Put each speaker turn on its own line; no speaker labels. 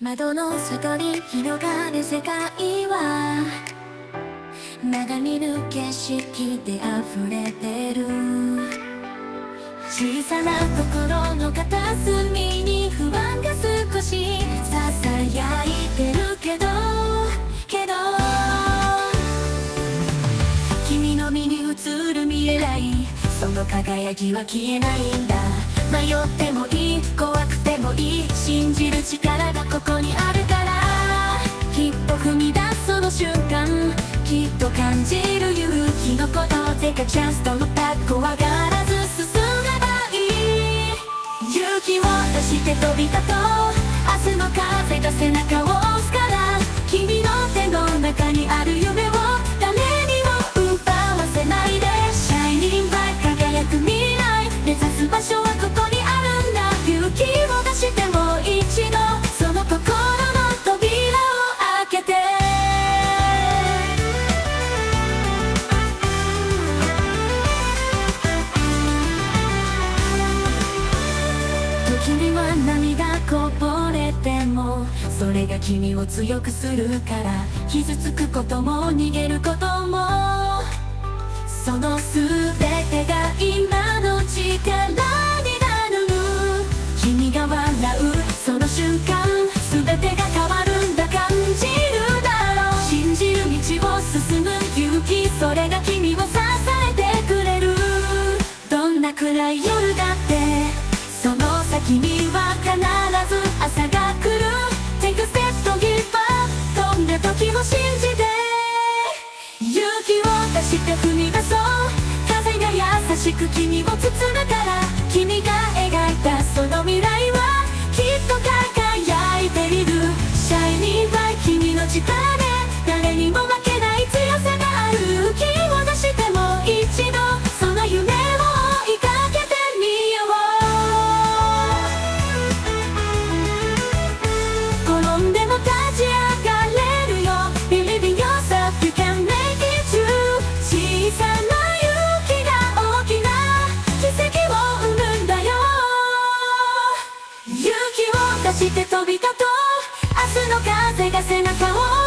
窓の外に広がる世界は眺める景色で溢れてる。小さな心の片隅に不安が少しささやいてるけどけど君の身に映る見えないその輝きは消えないんだ。迷ってもいい怖くてもいい。信じる力がここにあるから。きっと踏み出すその瞬間。きっと感じる勇気のことでかチャンスと思った怖がらず進めばいい。勇気を出して飛び立とう。明日の風が背中を押すから。君の手の中にある夢を誰にも奪わせないで。シャイニング輝く未来。目指す場所時には涙こぼれてもそれが君を強くするから傷つくことも逃げることもその全てが今の力になる君が笑う。その瞬間全てが変わるんだ感じるだろう。信じる道を進む勇気それが君を支えてくれるどんな暗い夜君は必ず朝が来る。Take a step to give up. 飛んだ時を信じて勇気を出して踏み出そう。風が優しく君を包むから。君が描いたその未来。出して飛び立とう。明日の風が背中を